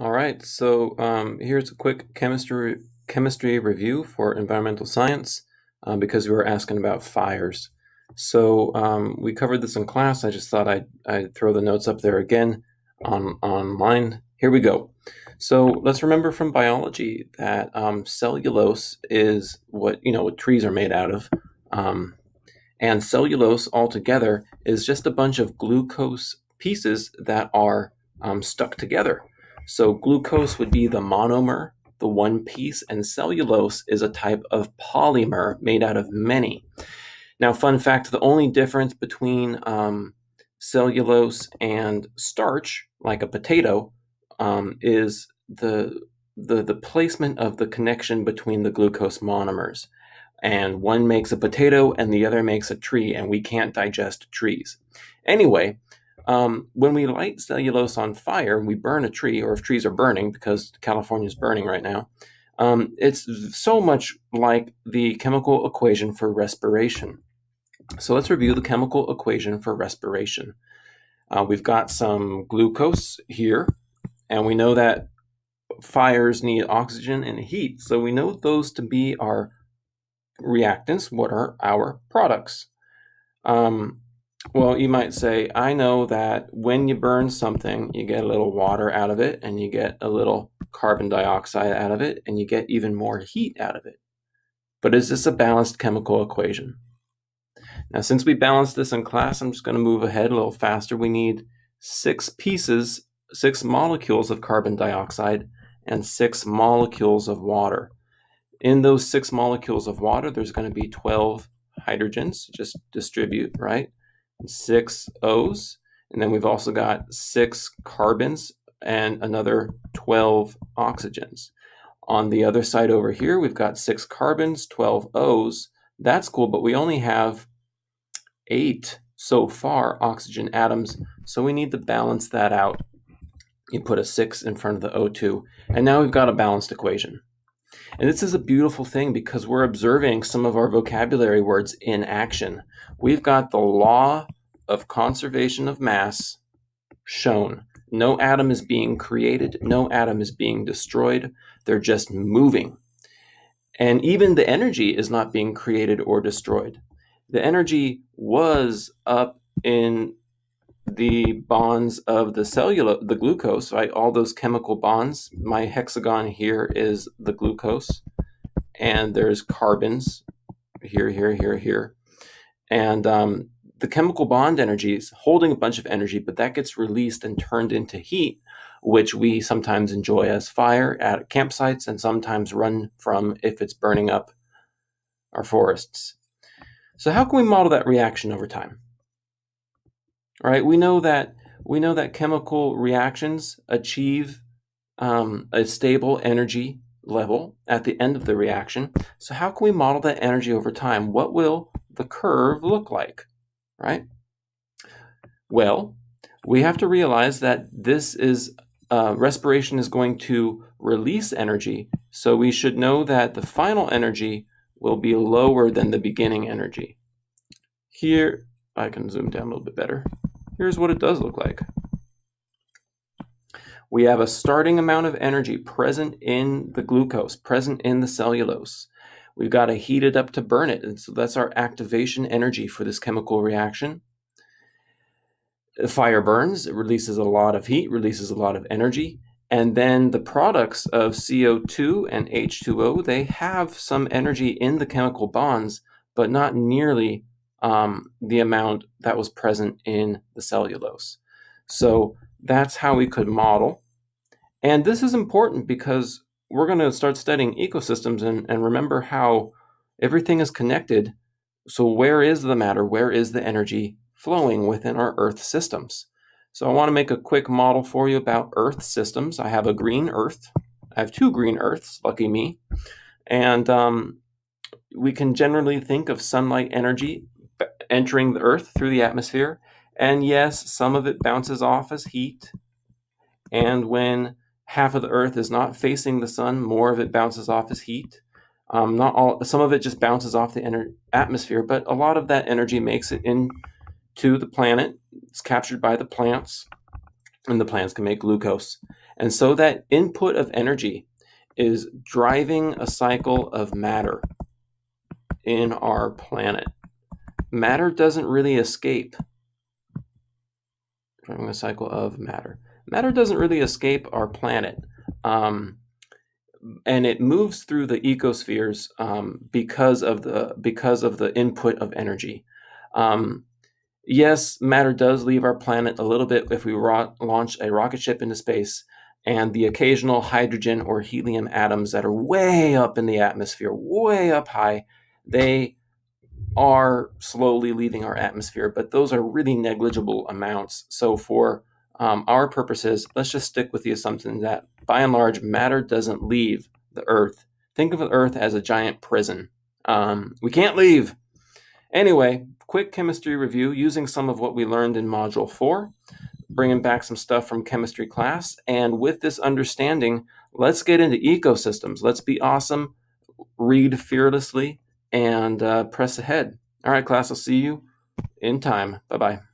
All right, so um, here's a quick chemistry chemistry review for environmental science uh, because we were asking about fires. So um, we covered this in class. I just thought I'd, I'd throw the notes up there again on online. Here we go. So let's remember from biology that um, cellulose is what you know what trees are made out of, um, and cellulose altogether is just a bunch of glucose pieces that are um, stuck together. So glucose would be the monomer, the one piece, and cellulose is a type of polymer made out of many. Now, fun fact: the only difference between um, cellulose and starch, like a potato, um, is the, the the placement of the connection between the glucose monomers. And one makes a potato, and the other makes a tree, and we can't digest trees. Anyway, um, when we light cellulose on fire, we burn a tree, or if trees are burning, because California is burning right now, um, it's so much like the chemical equation for respiration. So let's review the chemical equation for respiration. Uh, we've got some glucose here, and we know that fires need oxygen and heat. So we know those to be our reactants. What are our products? Um, well, you might say, I know that when you burn something, you get a little water out of it, and you get a little carbon dioxide out of it, and you get even more heat out of it. But is this a balanced chemical equation? Now, since we balanced this in class, I'm just going to move ahead a little faster. We need six pieces, six molecules of carbon dioxide, and six molecules of water. In those six molecules of water, there's going to be 12 hydrogens, just distribute, right? Six O's. And then we've also got six carbons and another 12 oxygens. On the other side over here, we've got six carbons, 12 O's. That's cool, but we only have eight so far oxygen atoms, so we need to balance that out. You put a six in front of the O2, and now we've got a balanced equation. And this is a beautiful thing because we're observing some of our vocabulary words in action. We've got the law of conservation of mass shown. No atom is being created, no atom is being destroyed, they're just moving. And even the energy is not being created or destroyed. The energy was up in the bonds of the cellulose, the glucose, right? All those chemical bonds. My hexagon here is the glucose, and there's carbons here, here, here, here, and um, the chemical bond energy is holding a bunch of energy, but that gets released and turned into heat, which we sometimes enjoy as fire at campsites and sometimes run from if it's burning up our forests. So, how can we model that reaction over time? Right, we know that we know that chemical reactions achieve um, a stable energy level at the end of the reaction. So how can we model that energy over time? What will the curve look like, right? Well, we have to realize that this is uh, respiration is going to release energy. So we should know that the final energy will be lower than the beginning energy. Here, I can zoom down a little bit better here's what it does look like. We have a starting amount of energy present in the glucose, present in the cellulose. We've got to heat it up to burn it. And so that's our activation energy for this chemical reaction. The fire burns, it releases a lot of heat, releases a lot of energy. And then the products of CO2 and H2O, they have some energy in the chemical bonds, but not nearly um, the amount that was present in the cellulose. So that's how we could model. And this is important because we're going to start studying ecosystems and, and remember how everything is connected. So, where is the matter? Where is the energy flowing within our Earth systems? So, I want to make a quick model for you about Earth systems. I have a green Earth. I have two green Earths, lucky me. And um, we can generally think of sunlight energy entering the Earth through the atmosphere. And yes, some of it bounces off as heat. And when half of the Earth is not facing the sun, more of it bounces off as heat. Um, not all, some of it just bounces off the atmosphere, but a lot of that energy makes it into the planet. It's captured by the plants, and the plants can make glucose. And so that input of energy is driving a cycle of matter in our planet. Matter doesn't really escape. Driving a cycle of matter. Matter doesn't really escape our planet. Um, and it moves through the ecospheres um, because of the because of the input of energy. Um, yes, matter does leave our planet a little bit if we ro- launch a rocket ship into space, and the occasional hydrogen or helium atoms that are way up in the atmosphere, way up high, they are slowly leaving our atmosphere, but those are really negligible amounts. So for um, our purposes, let's just stick with the assumption that by and large, matter doesn't leave the Earth. Think of the Earth as a giant prison. Um, we can't leave. Anyway, quick chemistry review using some of what we learned in Module 4, bringing back some stuff from chemistry class. And with this understanding, let's get into ecosystems. Let's be awesome, read fearlessly, and uh, press ahead. All right, class, I'll see you in time. Bye bye.